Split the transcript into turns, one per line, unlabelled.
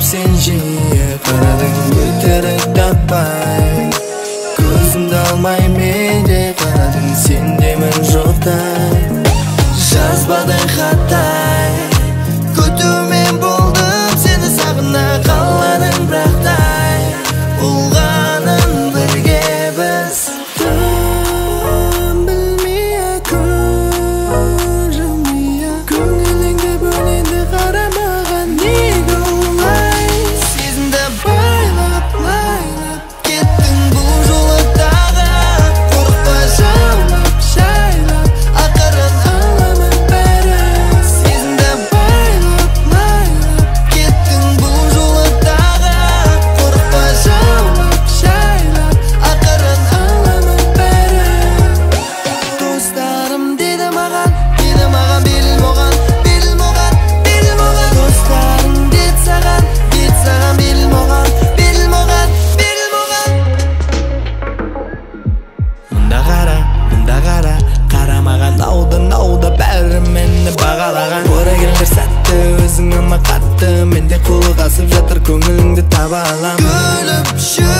деп сен жиі қарадың өтірік таппай көзімді алмай мен де қарадың сендемін жоқтай жазбады bosib yotir ko'nglingni tavallama kulib